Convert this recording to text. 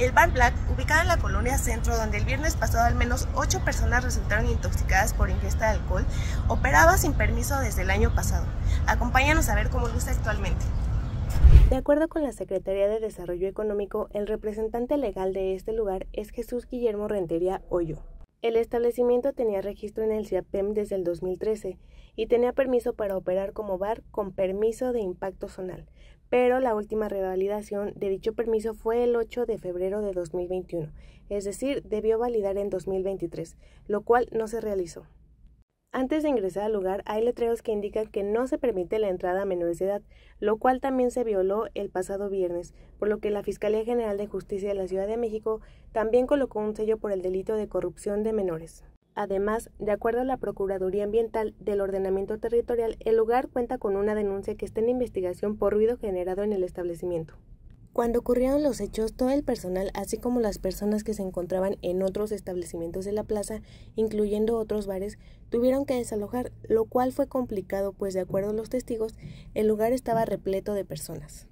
El Bar Black, ubicado en la colonia Centro, donde el viernes pasado al menos ocho personas resultaron intoxicadas por ingesta de alcohol, operaba sin permiso desde el año pasado. Acompáñanos a ver cómo luce actualmente. De acuerdo con la Secretaría de Desarrollo Económico, el representante legal de este lugar es Jesús Guillermo Rentería Hoyo. El establecimiento tenía registro en el CIAPEM desde el 2013 y tenía permiso para operar como bar con permiso de impacto zonal, pero la última revalidación de dicho permiso fue el 8 de febrero de 2021, es decir, debió validar en 2023, lo cual no se realizó. Antes de ingresar al lugar hay letreros que indican que no se permite la entrada a menores de edad, lo cual también se violó el pasado viernes, por lo que la Fiscalía General de Justicia de la Ciudad de México también colocó un sello por el delito de corrupción de menores. Además, de acuerdo a la Procuraduría Ambiental del Ordenamiento Territorial, el lugar cuenta con una denuncia que está en investigación por ruido generado en el establecimiento. Cuando ocurrieron los hechos, todo el personal, así como las personas que se encontraban en otros establecimientos de la plaza, incluyendo otros bares, tuvieron que desalojar, lo cual fue complicado, pues de acuerdo a los testigos, el lugar estaba repleto de personas.